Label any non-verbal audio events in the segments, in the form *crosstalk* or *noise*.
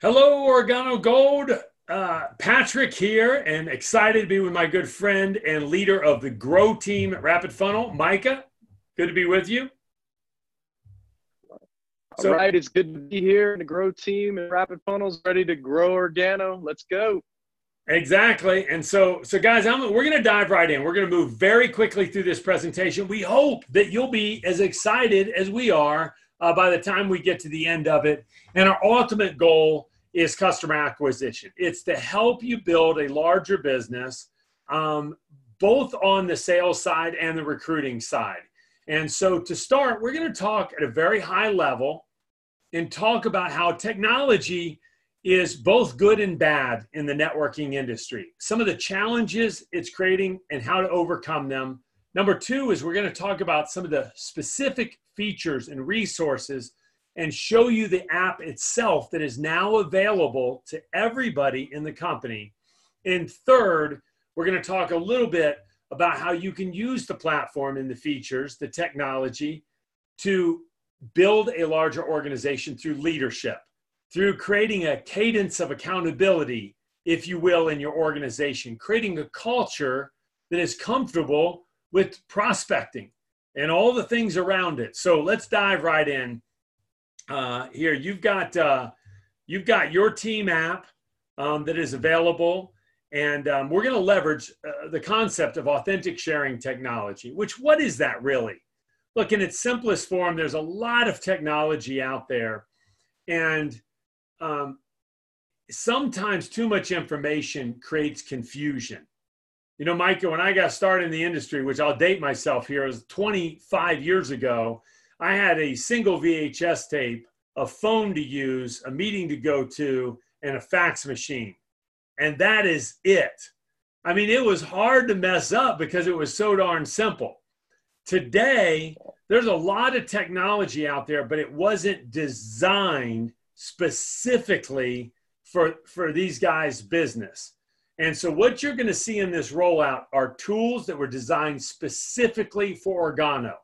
Hello, Organo Gold. Uh, Patrick here, and excited to be with my good friend and leader of the Grow team at Rapid Funnel, Micah. Good to be with you. So, All right, it's good to be here. The Grow team and Rapid Funnels ready to grow Organo. Let's go. Exactly. And so, so guys, I'm, we're going to dive right in. We're going to move very quickly through this presentation. We hope that you'll be as excited as we are uh, by the time we get to the end of it. And our ultimate goal is customer acquisition. It's to help you build a larger business, um, both on the sales side and the recruiting side. And so, to start, we're going to talk at a very high level and talk about how technology is both good and bad in the networking industry. Some of the challenges it's creating and how to overcome them. Number two is we're going to talk about some of the specific features and resources and show you the app itself that is now available to everybody in the company. And third, we're going to talk a little bit about how you can use the platform and the features, the technology to build a larger organization through leadership, through creating a cadence of accountability, if you will, in your organization, creating a culture that is comfortable with prospecting and all the things around it. So let's dive right in uh, here you've got uh, you've got your team app um, that is available. And um, we're going to leverage uh, the concept of authentic sharing technology which what is that really? Look in its simplest form there's a lot of technology out there. And um, sometimes too much information creates confusion. You know micah when i got started in the industry which i'll date myself here was 25 years ago I had a single VHS tape, a phone to use, a meeting to go to, and a fax machine. And that is it. I mean, it was hard to mess up because it was so darn simple. Today, there's a lot of technology out there, but it wasn't designed specifically for, for these guys' business. And so, what you're going to see in this rollout are tools that were designed specifically for Organo.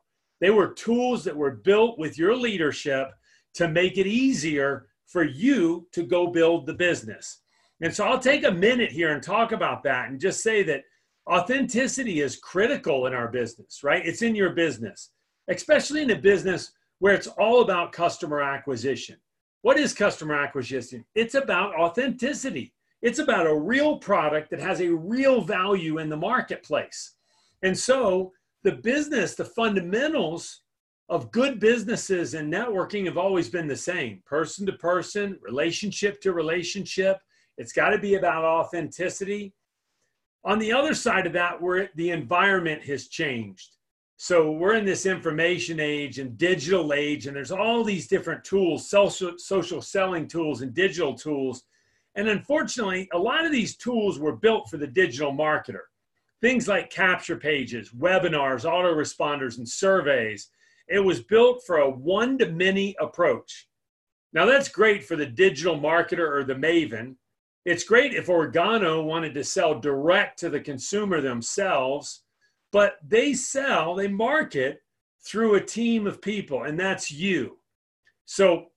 They were tools that were built with your leadership to make it easier for you to go build the business. And so I'll take a minute here and talk about that and just say that authenticity is critical in our business, right? It's in your business, especially in a business where it's all about customer acquisition. What is customer acquisition? It's about authenticity. It's about a real product that has a real value in the marketplace. And so the business, the fundamentals of good businesses and networking have always been the same person to person, relationship to relationship. It's got to be about authenticity. On the other side of that, where the environment has changed. So we're in this information age and digital age, and there's all these different tools, social, social selling tools and digital tools. And unfortunately, a lot of these tools were built for the digital marketer. Things like capture pages, webinars, autoresponders, and surveys. It was built for a one to many approach. Now, that's great for the digital marketer or the maven. It's great if Organo wanted to sell direct to the consumer themselves, but they sell, they market through a team of people, and that's you. So,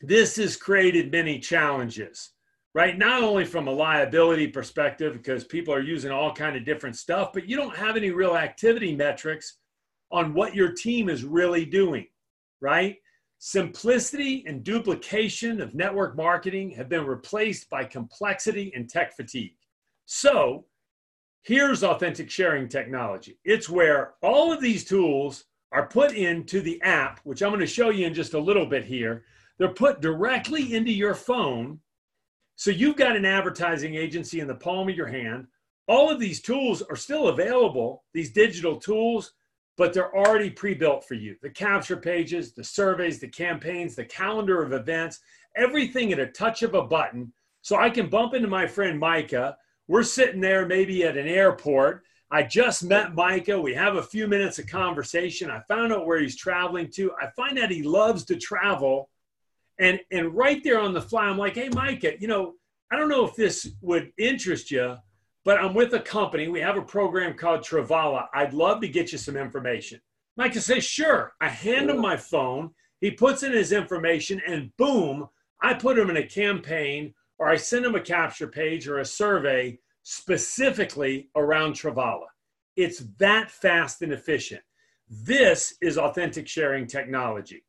this has created many challenges right? Not only from a liability perspective because people are using all kind of different stuff but you don't have any real activity metrics on what your team is really doing right? Simplicity and duplication of network marketing have been replaced by complexity and tech fatigue. So here's authentic sharing technology. It's where all of these tools are put into the app which i'm going to show you in just a little bit here. They're put directly into your phone so you've got an advertising agency in the palm of your hand. All of these tools are still available, these digital tools, but they're already pre-built for you. The capture pages, the surveys, the campaigns, the calendar of events, everything at a touch of a button. So I can bump into my friend Micah. We're sitting there maybe at an airport. I just met Micah. We have a few minutes of conversation. I found out where he's traveling to. I find out he loves to travel and and right there on the fly, I'm like, hey, Micah, you know, I don't know if this would interest you, but I'm with a company. We have a program called Travala. I'd love to get you some information. Micah says, sure. I hand him my phone. He puts in his information, and boom, I put him in a campaign or I send him a capture page or a survey specifically around Travala. It's that fast and efficient. This is authentic sharing technology.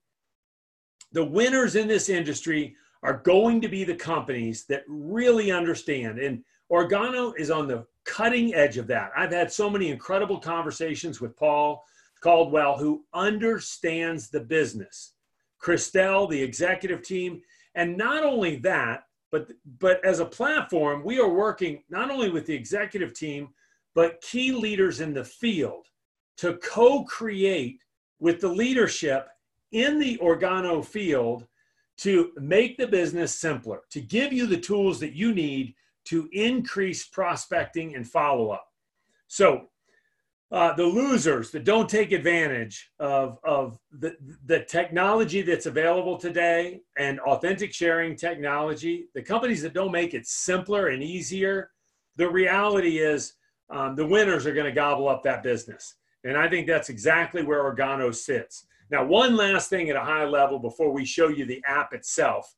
The winners in this industry are going to be the companies that really understand. And Organo is on the cutting edge of that. I've had so many incredible conversations with Paul Caldwell, who understands the business, Christelle, the executive team. And not only that, but, but as a platform, we are working not only with the executive team, but key leaders in the field to co create with the leadership in the Organo field to make the business simpler, to give you the tools that you need to increase prospecting and follow up. So, uh, the losers that don't take advantage of, of the, the technology that's available today and authentic sharing technology, the companies that don't make it simpler and easier, the reality is um, the winners are going to gobble up that business. And I think that's exactly where Organo sits. Now, one last thing at a high level before we show you the app itself.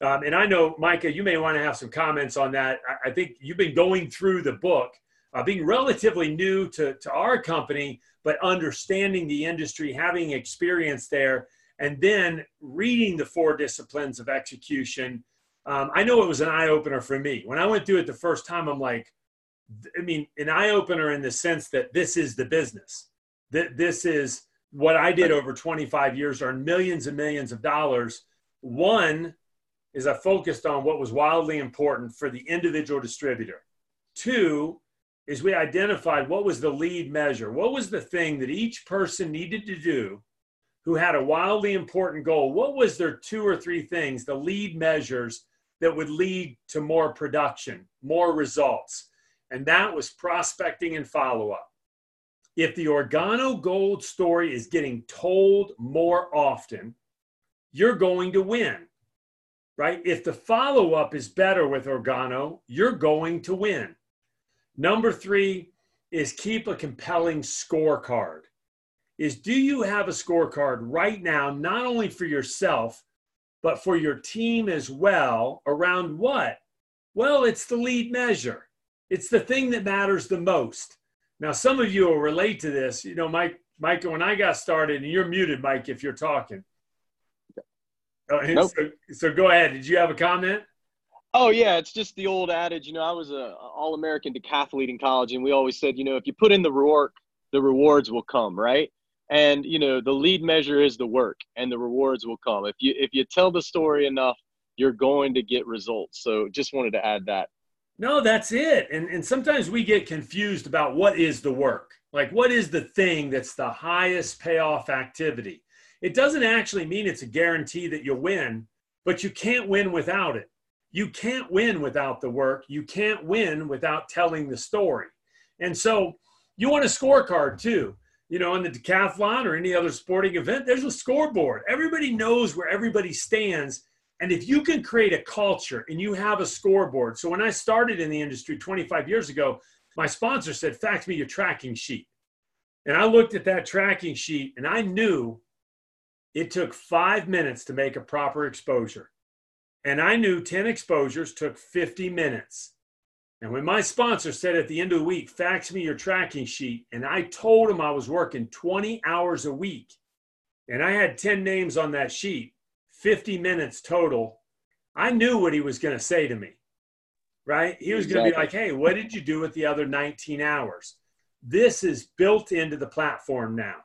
Um, and I know, Micah, you may want to have some comments on that. I, I think you've been going through the book, uh, being relatively new to, to our company, but understanding the industry, having experience there, and then reading the four disciplines of execution. Um, I know it was an eye opener for me. When I went through it the first time, I'm like, I mean, an eye opener in the sense that this is the business. That this is what I did over 25 years, earned millions and millions of dollars. One is I focused on what was wildly important for the individual distributor. Two is we identified what was the lead measure, what was the thing that each person needed to do who had a wildly important goal. What was their two or three things, the lead measures that would lead to more production, more results? And that was prospecting and follow up. If the Organo Gold story is getting told more often, you're going to win right? If the follow up is better with Organo, you're going to win. Number three is keep a compelling scorecard. Is do you have a scorecard right now, not only for yourself, but for your team as well around what? Well, it's the lead measure. It's the thing that matters the most. Now, some of you will relate to this. You know, Mike, Mike, when I got started, and you're muted, Mike, if you're talking. Oh, nope. so, so go ahead. Did you have a comment? Oh yeah, it's just the old adage. You know, I was a all-American decathlete in college, and we always said, you know, if you put in the work, the rewards will come, right? And you know, the lead measure is the work, and the rewards will come. If you if you tell the story enough, you're going to get results. So just wanted to add that. No, that's it. And and sometimes we get confused about what is the work. Like what is the thing that's the highest payoff activity? It doesn't actually mean it's a guarantee that you'll win, but you can't win without it. You can't win without the work. You can't win without telling the story. And so you want a scorecard too. You know, in the decathlon or any other sporting event, there's a scoreboard. Everybody knows where everybody stands. And if you can create a culture and you have a scoreboard. So when I started in the industry 25 years ago, my sponsor said, fax me your tracking sheet. And I looked at that tracking sheet and I knew it took five minutes to make a proper exposure. And I knew 10 exposures took 50 minutes. And when my sponsor said at the end of the week, fax me your tracking sheet, and I told him I was working 20 hours a week, and I had 10 names on that sheet, 50 minutes total, I knew what he was going to say to me, right? He was exactly. going to be like, hey, what did you do with the other 19 hours? This is built into the platform now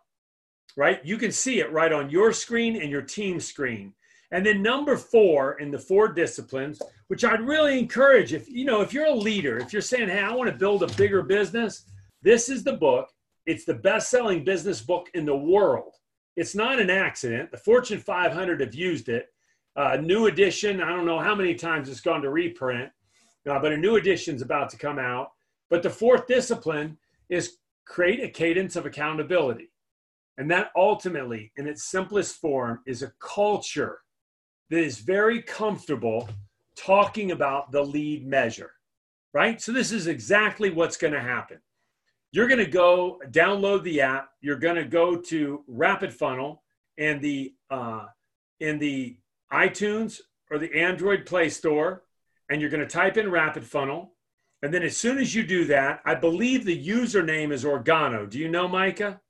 right? You can see it right on your screen and your team screen. And then number four in the four disciplines, which I'd really encourage if you know if you're a leader, if you're saying, "Hey, I want to build a bigger business," this is the book. It's the best-selling business book in the world. It's not an accident. The Fortune 500 have used it. Uh, new edition. I don't know how many times it's gone to reprint, uh, but a new edition is about to come out. But the fourth discipline is create a cadence of accountability. And that ultimately, in its simplest form, is a culture that is very comfortable talking about the lead measure, right? So, this is exactly what's going to happen. You're going to go download the app, you're going to go to Rapid Funnel and the, uh, in the iTunes or the Android Play Store, and you're going to type in Rapid Funnel. And then as soon as you do that, I believe the username is Organo. Do you know, Micah?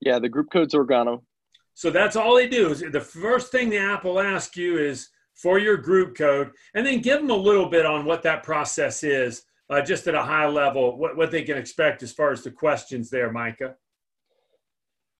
Yeah, the group code's Organo. So that's all they do is the first thing the app will ask you is for your group code, and then give them a little bit on what that process is, uh, just at a high level, what, what they can expect as far as the questions there, Micah.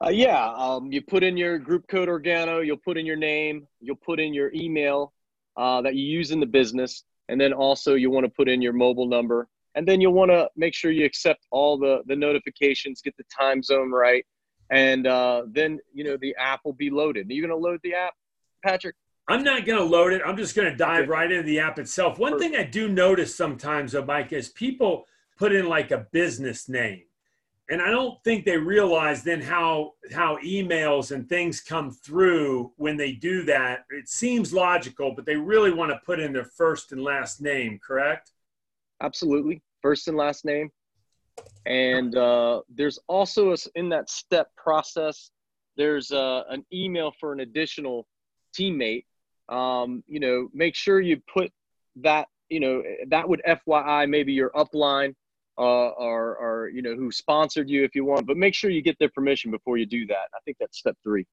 Uh, yeah, um, you put in your group code Organo, you'll put in your name, you'll put in your email uh, that you use in the business, and then also you want to put in your mobile number, and then you'll want to make sure you accept all the the notifications, get the time zone right, and uh, then you know the app will be loaded. Are you going to load the app, Patrick? I'm not going to load it. I'm just going to dive right into the app itself. One thing I do notice sometimes, though, Mike, is people put in like a business name, and I don't think they realize then how how emails and things come through when they do that. It seems logical, but they really want to put in their first and last name. Correct? Absolutely, first and last name. And uh, there's also a, in that step process, there's uh, an email for an additional teammate. Um, you know, make sure you put that. You know, that would FYI maybe your upline uh, or, or you know who sponsored you if you want, but make sure you get their permission before you do that. I think that's step three.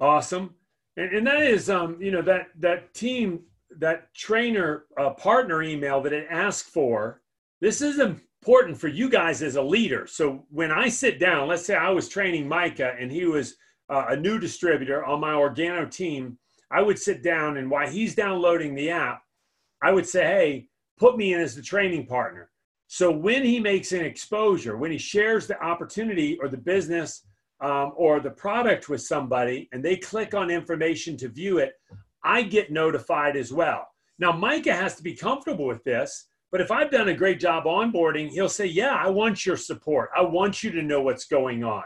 Awesome, and, and that is um, you know that that team that trainer uh, partner email that it asked for. This is important for you guys as a leader. So when I sit down, let's say I was training Micah and he was uh, a new distributor on my Organo team, I would sit down and while he's downloading the app, I would say, hey, put me in as the training partner. So when he makes an exposure, when he shares the opportunity or the business um, or the product with somebody and they click on information to view it, I get notified as well. Now, Micah has to be comfortable with this but if I've done a great job onboarding, he'll say, Yeah, I want your support. I want you to know what's going on.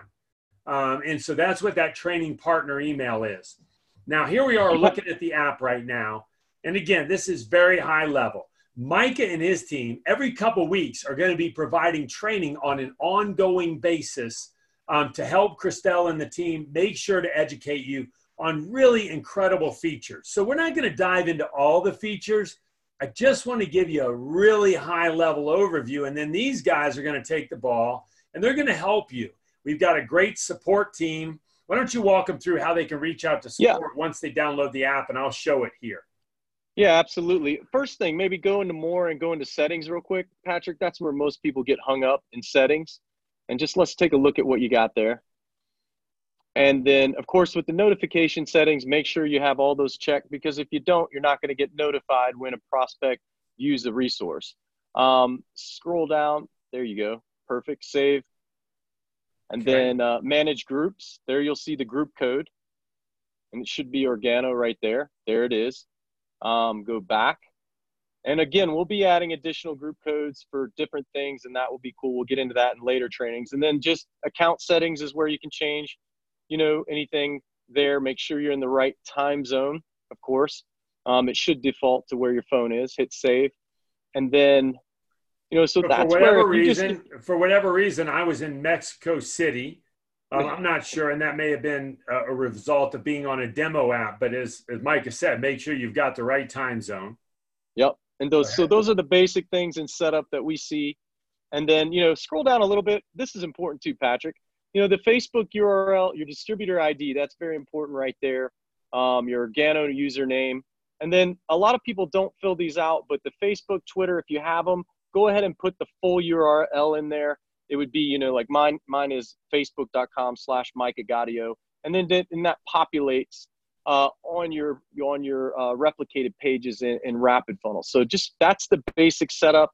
Um, and so that's what that training partner email is. Now, here we are *laughs* looking at the app right now. And again, this is very high level. Micah and his team, every couple weeks, are going to be providing training on an ongoing basis um, to help Christelle and the team make sure to educate you on really incredible features. So, we're not going to dive into all the features I just want to give you a really high level overview. And then these guys are going to take the ball and they're going to help you. We've got a great support team. Why don't you walk them through how they can reach out to support yeah. once they download the app and I'll show it here. Yeah, absolutely. First thing, maybe go into more and go into settings real quick. Patrick, that's where most people get hung up in settings. And just let's take a look at what you got there. And then, of course, with the notification settings, make sure you have all those checked because if you don't, you're not going to get notified when a prospect use the resource. Um, scroll down. There you go. Perfect. Save. And okay. then uh, manage groups. There you'll see the group code. And it should be Organo right there. There it is. Um, go back. And again, we'll be adding additional group codes for different things, and that will be cool. We'll get into that in later trainings. And then just account settings is where you can change you know, anything there, make sure you're in the right time zone, of course. Um, it should default to where your phone is. Hit save, and then, you know, so but that's for whatever reason. Just, for whatever reason, I was in Mexico City. Um, I'm not sure, and that may have been a, a, result of being on a demo app. But as as Micah said, make sure you've got the right time zone. Yep, and those so those are the basic things in setup that we see, and then you know scroll down a little bit. This is important too, Patrick you know, the Facebook URL, your distributor ID, that's very important right there. Um, your Organo username. And then a lot of people don't fill these out, but the Facebook, Twitter, if you have them, go ahead and put the full URL in there. It would be, you know, like mine, mine is facebook.com slash Mike Agadio. And then and that populates uh, on your on your uh, replicated pages in, in Rapid Funnel. So just that's the basic setup.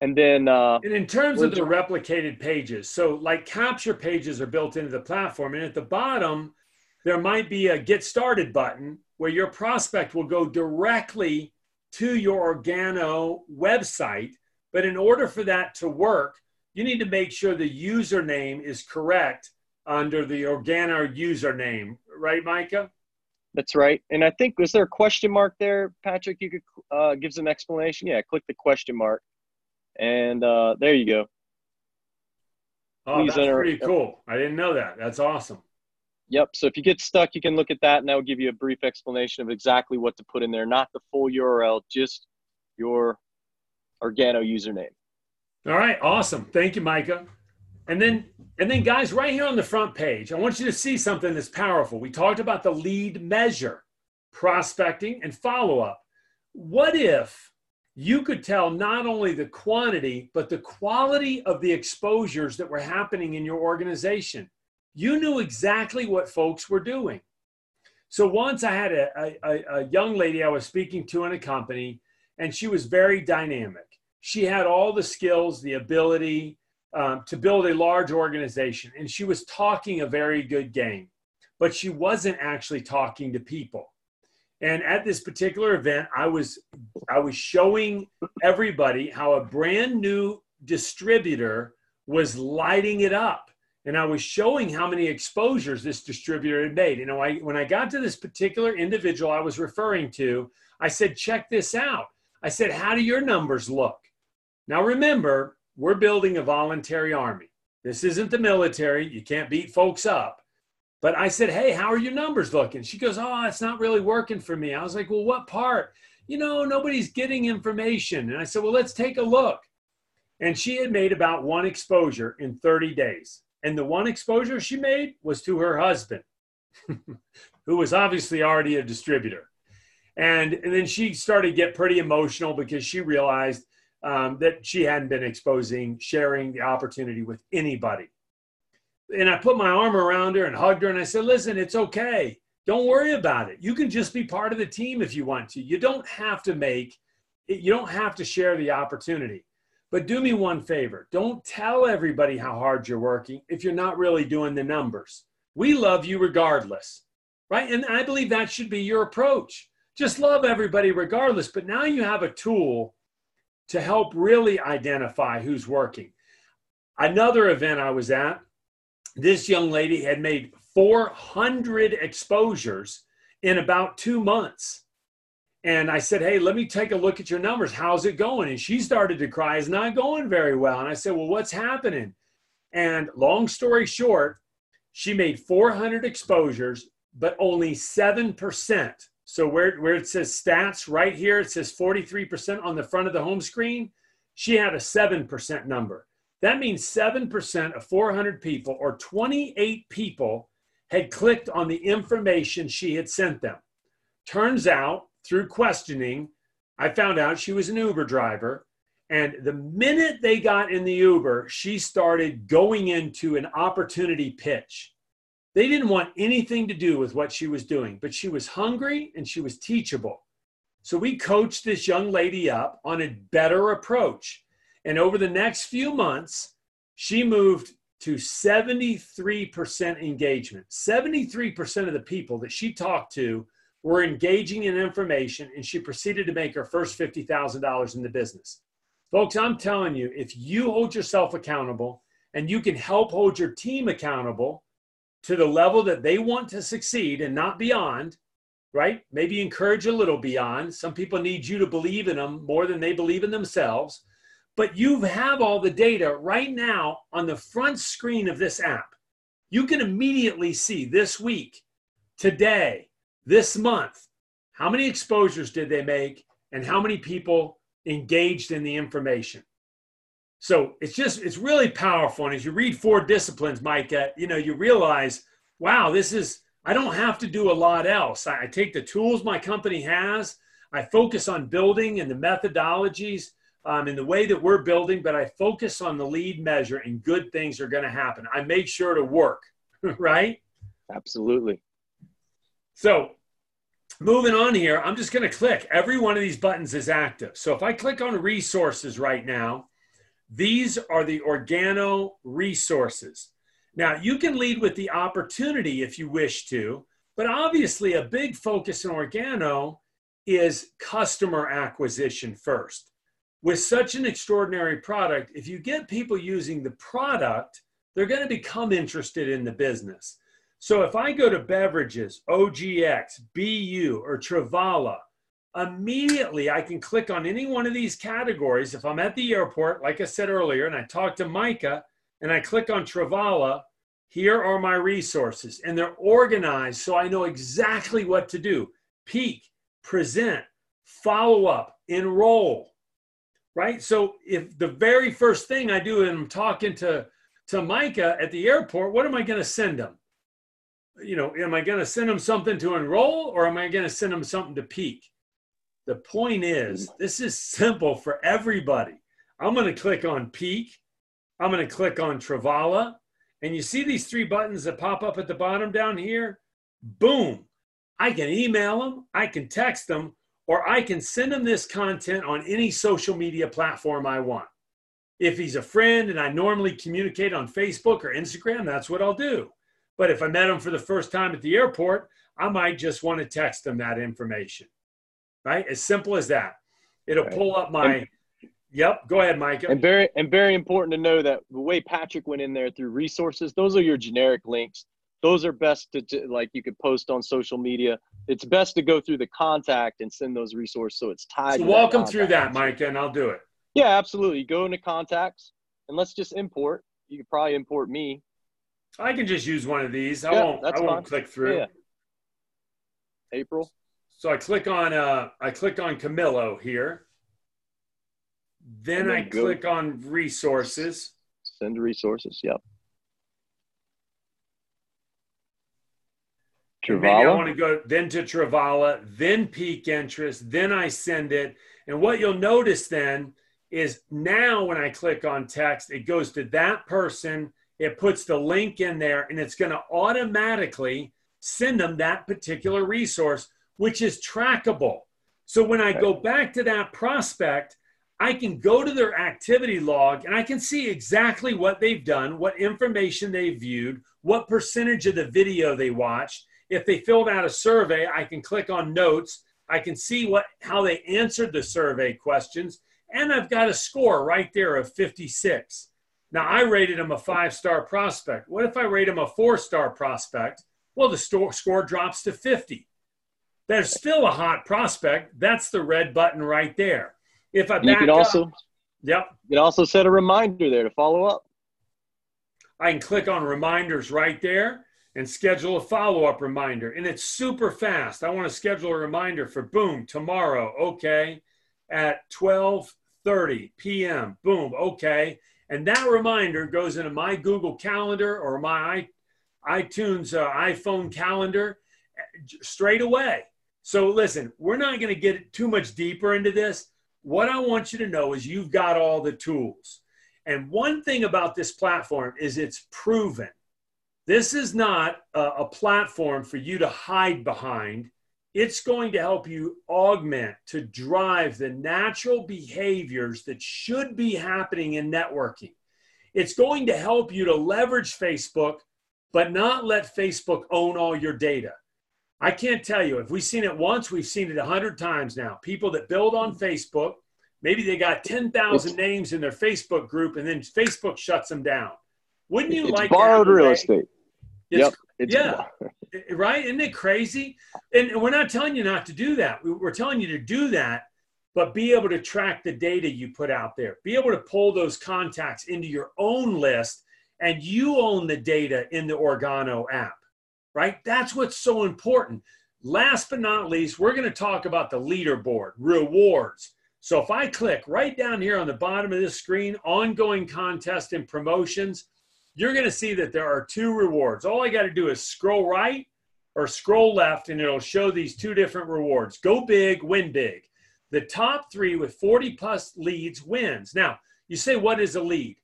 And then, uh, and in terms of the replicated pages, so like capture pages are built into the platform, and at the bottom, there might be a get started button where your prospect will go directly to your Organo website. But in order for that to work, you need to make sure the username is correct under the Organo username, right, Micah? That's right. And I think, was there a question mark there, Patrick? You could uh, give some explanation. Yeah, click the question mark. And uh, there you go. Oh, Please that's enter- pretty cool. I didn't know that. That's awesome. Yep. So if you get stuck, you can look at that and that will give you a brief explanation of exactly what to put in there, not the full URL, just your Organo username. All right, awesome. Thank you, Micah. And then and then guys, right here on the front page, I want you to see something that's powerful. We talked about the lead measure, prospecting and follow-up. What if you could tell not only the quantity, but the quality of the exposures that were happening in your organization? You knew exactly what folks were doing. So once I had a, a, a young lady I was speaking to in a company, and she was very dynamic. She had all the skills, the ability um, to build a large organization, and she was talking a very good game, but she wasn't actually talking to people. And at this particular event, I was I was showing everybody how a brand new distributor was lighting it up and I was showing how many exposures this distributor had made. You know, I, when I got to this particular individual I was referring to, I said, check this out. I said, how do your numbers look? Now, remember, we're building a voluntary army. This isn't the military. You can't beat folks up. But I said, hey, how are your numbers looking? She goes, oh, it's not really working for me. I was like, well, what part? You know, nobody's getting information. And I said, well, let's take a look. And she had made about one exposure in 30 days. And the one exposure she made was to her husband, *laughs* who was obviously already a distributor. And, and then she started to get pretty emotional because she realized um, that she hadn't been exposing, sharing the opportunity with anybody. And I put my arm around her and hugged her and I said, listen, it's okay. Don't worry about it. You can just be part of the team if you want to. You don't have to make, you don't have to share the opportunity. But do me one favor don't tell everybody how hard you're working if you're not really doing the numbers. We love you regardless, right? And I believe that should be your approach. Just love everybody regardless. But now you have a tool to help really identify who's working. Another event I was at, this young lady had made 400 exposures in about two months. And I said, Hey, let me take a look at your numbers. How's it going? And she started to cry, It's not going very well. And I said, Well, what's happening? And long story short, she made 400 exposures, but only 7%. So where, where it says stats right here, it says 43% on the front of the home screen. She had a 7% number. That means 7% of 400 people or 28 people had clicked on the information she had sent them. Turns out through questioning, I found out she was an Uber driver. And the minute they got in the Uber, she started going into an opportunity pitch. They didn't want anything to do with what she was doing, but she was hungry and she was teachable. So we coached this young lady up on a better approach. And over the next few months, she moved to 73% engagement. 73% of the people that she talked to were engaging in information, and she proceeded to make her first $50,000 in the business. Folks, I'm telling you, if you hold yourself accountable and you can help hold your team accountable to the level that they want to succeed and not beyond, right? Maybe encourage a little beyond. Some people need you to believe in them more than they believe in themselves. But you have all the data right now on the front screen of this app. You can immediately see this week, today, this month, how many exposures did they make and how many people engaged in the information? So it's just, it's really powerful. And as you read four disciplines, Micah, you know, you realize, wow, this is, I don't have to do a lot else. I, I take the tools my company has, I focus on building and the methodologies um, in the way that we're building, but I focus on the lead measure and good things are going to happen. I make sure to work, *laughs* right? Absolutely. So moving on here, I'm just going to click. Every one of these buttons is active. So if I click on resources right now, these are the Organo resources. Now, you can lead with the opportunity if you wish to, but obviously a big focus in Organo is customer acquisition first. With such an extraordinary product, if you get people using the product, they're going to become interested in the business. So if I go to beverages, OGX, BU, or Travala, immediately I can click on any one of these categories. If I'm at the airport, like I said earlier, and I talk to Micah and I click on Travala, Here are my resources. And they're organized so I know exactly what to do peak, present, follow up, enroll. Right? So if the very first thing I do and I'm talking to, to Micah at the airport, what am I going to send them? You know, am I going to send them something to enroll or am I going to send them something to peak? The point is, this is simple for everybody. I'm going to click on peak. I'm going to click on Travala. And you see these three buttons that pop up at the bottom down here? Boom. I can email them, I can text them, or I can send them this content on any social media platform I want. If he's a friend and I normally communicate on Facebook or Instagram, that's what I'll do. But if I met him for the first time at the airport, I might just want to text him that information. Right? As simple as that. It'll pull up my Yep. Go ahead, Mike. And very and very important to know that the way Patrick went in there through resources, those are your generic links. Those are best to, to, like you could post on social media. It's best to go through the contact and send those resources so it's tied. So walk them through that, Mike, and I'll do it. Yeah, absolutely. Go into contacts and let's just import. You could probably import me. I can just use one of these. I yeah, won't. I won't fine. click through. Yeah. April. So I click on uh, I click on Camillo here. Then, then I click on resources. Send resources. Yep. Travala. Maybe I want to go then to Travala, then peak interest, then I send it. And what you'll notice then is now when I click on text, it goes to that person, it puts the link in there, and it's going to automatically send them that particular resource, which is trackable. So when I go back to that prospect, I can go to their activity log and I can see exactly what they've done, what information they viewed, what percentage of the video they watched. If they filled out a survey, I can click on notes. I can see what how they answered the survey questions, and I've got a score right there of 56. Now I rated them a five-star prospect. What if I rate them a four-star prospect? Well, the store, score drops to 50. There's still a hot prospect. That's the red button right there. If I you also, up, yep, you can also set a reminder there to follow up. I can click on reminders right there and schedule a follow up reminder. And it's super fast. I want to schedule a reminder for boom, tomorrow, okay, at 12:30 p.m. Boom, okay. And that reminder goes into my Google Calendar or my iTunes uh, iPhone calendar straight away. So listen, we're not going to get too much deeper into this. What I want you to know is you've got all the tools. And one thing about this platform is it's proven. This is not a, a, platform for you to hide behind. It's going to help you augment, to drive the natural behaviors that should be happening in networking. It's going to help you to leverage Facebook, but not let Facebook own all your data. I can't tell you if we've seen it once, we've seen it a hundred times now. People that build on Facebook, maybe they got 10,000 names in their Facebook group and then Facebook shuts them down. Wouldn't you it's like borrowed real estate? It's, yep. It's yeah. *laughs* right. Isn't it crazy? And we're not telling you not to do that. We're telling you to do that, but be able to track the data you put out there. Be able to pull those contacts into your own list and you own the data in the Organo app right? That's what's so important. Last but not least, we're going to talk about the leaderboard, rewards. So if I click right down here on the bottom of this screen, ongoing contest and promotions, you're going to see that there are two rewards. All I got to do is scroll right or scroll left, and it'll show these two different rewards. Go big, win big. The top three with 40 plus leads wins. Now, you say, what is a lead?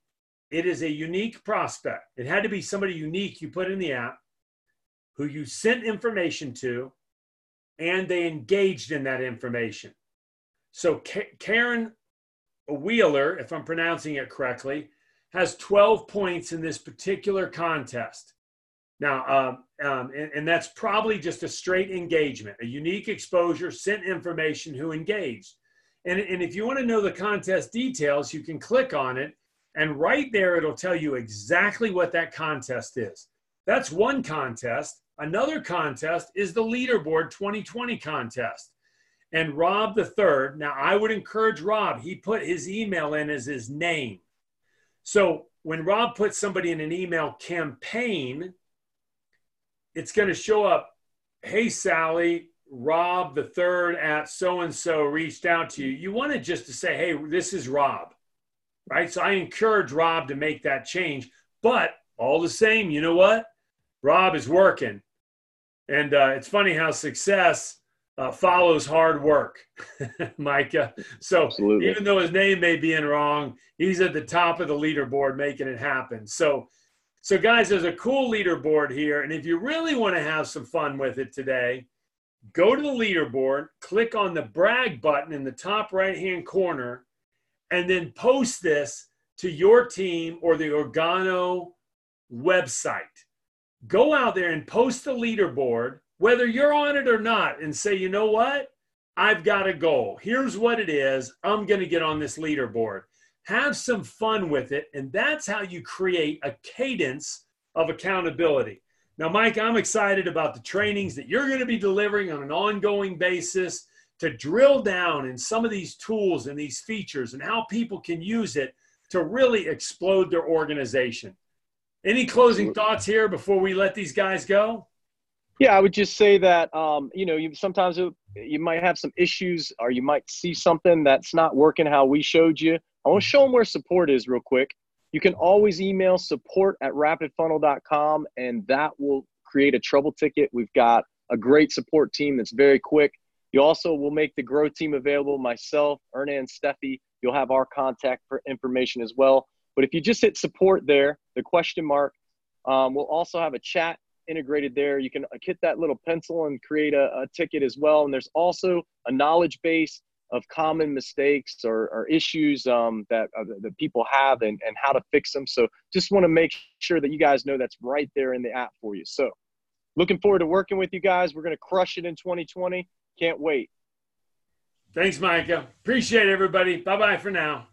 It is a unique prospect. It had to be somebody unique you put in the app who you sent information to and they engaged in that information. So Karen Wheeler, if I'm pronouncing it correctly, has 12 points in this particular contest. Now, um, um, and, and, that's probably just a straight engagement, a unique exposure, sent information, who engaged. And, and if you want to know the contest details, you can click on it, and right there, it'll tell you exactly what that contest is. That's one contest. Another contest is the Leaderboard 2020 contest. And Rob the third, now I would encourage Rob, he put his email in as his name. So when Rob puts somebody in an email campaign, it's going to show up, hey, Sally, Rob the third at so and so reached out to you. You want to just to say, hey, this is Rob, right? So I encourage Rob to make that change. But all the same, you know what? Rob is working. And uh, it's funny how success uh, follows hard work, *laughs* Micah. So Absolutely. even though his name may be in wrong, he's at the top of the leaderboard making it happen. So, so guys, there's a cool leaderboard here, and if you really want to have some fun with it today, go to the leaderboard, click on the brag button in the top right hand corner, and then post this to your team or the Organo website. Go out there and post the leaderboard, whether you're on it or not, and say, you know what? I've got a goal. Here's what it is. I'm going to get on this leaderboard. Have some fun with it. And that's how you create a cadence of accountability. Now, Mike, I'm excited about the trainings that you're going to be delivering on an ongoing basis to drill down in some of these tools and these features and how people can use it to really explode their organization. Any closing thoughts here before we let these guys go? Yeah, I would just say that um, you know you sometimes you might have some issues or you might see something that's not working how we showed you. I want to show them where support is real quick. You can always email support at rapidfunnel.com and that will create a trouble ticket. We've got a great support team that's very quick. You also will make the growth team available, myself, Erna, and Steffi. You'll have our contact for information as well. But if you just hit support there, the question mark, um, we'll also have a chat integrated there. You can hit that little pencil and create a, a ticket as well. And there's also a knowledge base of common mistakes or, or issues um, that, uh, that people have and, and how to fix them. So just want to make sure that you guys know that's right there in the app for you. So looking forward to working with you guys. We're going to crush it in 2020. Can't wait. Thanks, Micah. Appreciate everybody. Bye bye for now.